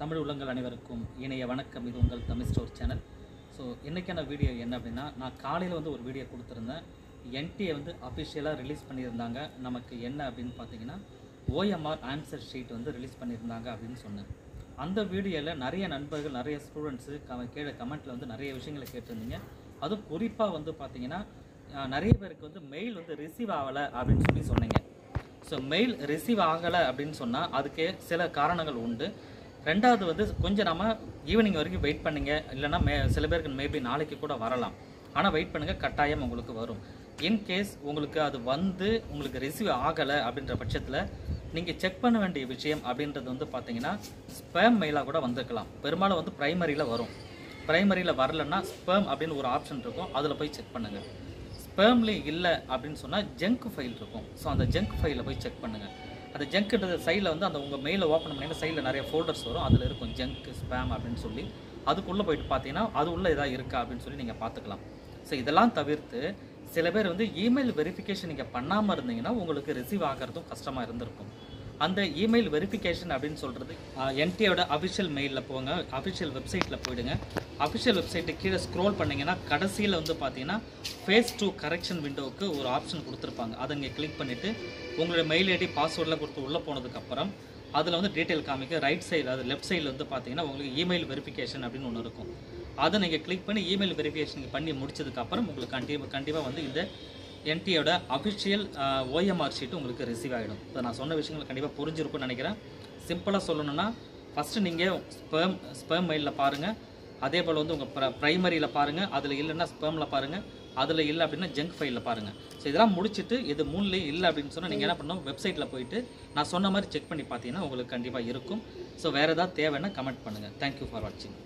தமிழ் உள்ளங்கள் அனைவருக்கும் இணைய வணக்கம். இது உங்கள் தமிழ் ஸ்டோர் சேனல். ஸோ இன்றைக்கான வீடியோ என்ன அப்படின்னா நான் காலையில் வந்து ஒரு வீடியோ கொடுத்துருந்தேன். என்டிஏ வந்து அஃபிஷியலாக ரிலீஸ் பண்ணியிருந்தாங்க. நமக்கு என்ன அப்படின்னு பார்த்தீங்கன்னா ஓஎம்ஆர் ஆன்சர் ஷீட் வந்து ரிலீஸ் பண்ணியிருந்தாங்க அப்படின்னு சொன்னேன். அந்த வீடியோவில் நிறைய நண்பர்கள் நிறைய ஸ்டூடெண்ட்ஸு க கீழே கமெண்ட்டில் வந்து நிறைய விஷயங்களை கேட்டிருந்தீங்க. அதுவும் குறிப்பாக வந்து பார்த்தீங்கன்னா நிறைய பேருக்கு வந்து மெயில் வந்து ரிசீவ் ஆகலை அப்படின்னு சொல்லி சொன்னீங்க. ஸோ மெயில் ரிசீவ் ஆகலை அப்படின்னு சொன்னால் அதுக்கு சில காரணங்கள் உண்டு. ரெண்டாவது வந்து கொஞ்சம் நம்ம ஈவினிங் வரைக்கும் வெயிட் பண்ணுங்கள் இல்லைன்னா மே சில பேருக்கு மேபி நாளைக்கு கூட வரலாம். ஆனால் வெயிட் பண்ணுங்கள் கட்டாயம் உங்களுக்கு வரும். இன்கேஸ் உங்களுக்கு அது வந்து உங்களுக்கு ரிசீவ் ஆகலை அப்படின்ற பட்சத்தில் நீங்கள் செக் பண்ண வேண்டிய விஷயம் அப்படின்றது வந்து பார்த்தீங்கன்னா ஸ்பேம் மெயிலாக கூட வந்திருக்கலாம். பெரும்பாலும் வந்து ப்ரைமரியில் வரும். ப்ரைமரியில் வரலன்னா ஸ்பேம் அப்படின்னு ஒரு ஆப்ஷன் இருக்கும். அதில் போய் செக் பண்ணுங்கள் ஸ்பேம்லேயும் இல்லை அப்படின்னு சொன்னால் ஜங்க் ஃபைல் இருக்கும். ஸோ அந்த ஜங்க் ஃபைலில் போய் செக் பண்ணுங்கள் அந்த ஜங்க்ன்றது சைடில் வந்து அந்த உங்கள் மெயிலை ஓப்பன் பண்ணிங்கன்னா சைடில் நிறைய ஃபோல்டர்ஸ் வரும். அதில் இருக்கும் ஜங்க் ஸ்பேம் அப்படின்னு சொல்லி. அதுக்குள்ளே போயிட்டு பார்த்தீங்கன்னா அது உள்ள ஏதாவது இருக்கா அப்படின்னு சொல்லி நீங்கள் பார்த்துக்கலாம். ஸோ இதெல்லாம் தவிர்த்து சில பேர் வந்து இமெயில் வெரிஃபிகேஷன் நீங்கள் பண்ணாமல் இருந்தீங்கன்னா உங்களுக்கு ரிசீவ் ஆகிறதும் கஷ்டமாக இருந்திருக்கும். அந்த இமெயில் வெரிஃபிகேஷன் அப்படின்னு சொல்கிறது என்டியோட அஃபிஷியல் மெயிலில் போங்க அஃபிஷியல் வெப்சைட்டில் போயிடுங்க. அஃபிஷியல் வெப்சைட்டு கீழே ஸ்க்ரோல் பண்ணிங்கன்னா கடைசியில் வந்து பார்த்தீங்கன்னா ஃபேஸ் டூ கரெக்ஷன் விண்டோவுக்கு ஒரு ஆப்ஷன் கொடுத்துருப்பாங்க. அதை இங்கே கிளிக் பண்ணிவிட்டு உங்களோட மெயில் ஐடி பாஸ்வேர்டில் கொடுத்து உள்ளே போனதுக்கப்புறம் அதில் வந்து டீட்டெயில் காமிக்க ரைட் சைடு அது லெஃப்ட் சைடில் வந்து பார்த்தீங்கன்னா உங்களுக்கு இமெயில் வெரிஃபிகேஷன் அப்படின்னு ஒன்று இருக்கும். அதை நீங்கள் கிளிக் பண்ணி இமெயில் வெரிஃபிகேஷன் பண்ணி முடிச்சதுக்கப்புறம் உங்களுக்கு கண்டிப்பாக கண்டிப்பாக வந்து இந்த என்டியோட அஃபிஷியல் ஓஎம்ஆர் ஷீட் உங்களுக்கு ரிசீவ் ஆகிடும் இப்போ நான் சொன்ன விஷயங்கள் கண்டிப்பாக புரிஞ்சிருக்கும்னு நினைக்கிறேன். சிம்பிளாக சொல்லணும்னா ஃபஸ்ட்டு நீங்கள் ஸ்பெர்ம் ஸ்பெர்ம் மெயிலில் பாருங்கள் அதே போல் வந்து உங்கள் ப்ர ப்ரைமரியில் பாருங்கள் அதில் இல்லைன்னா ஸ்பெர்மில் பாருங்கள் அதில் இல்லை அப்படின்னா ஜங்க் ஃபைலில் பாருங்கள் ஸோ இதெல்லாம் முடிச்சுட்டு இது மூணுலேயும் இல்லை அப்படின்னு சொன்னால் நீங்கள் என்ன பண்ணணும்? வெப்சைட்டில் போயிட்டு நான் சொன்ன மாதிரி செக் பண்ணி பார்த்தீங்கன்னா உங்களுக்கு கண்டிப்பாக இருக்கும். ஸோ வேறு ஏதாவது தேவைன்னா கமெண்ட் பண்ணுங்கள் தேங்க்யூ ஃபார் வாட்சிங்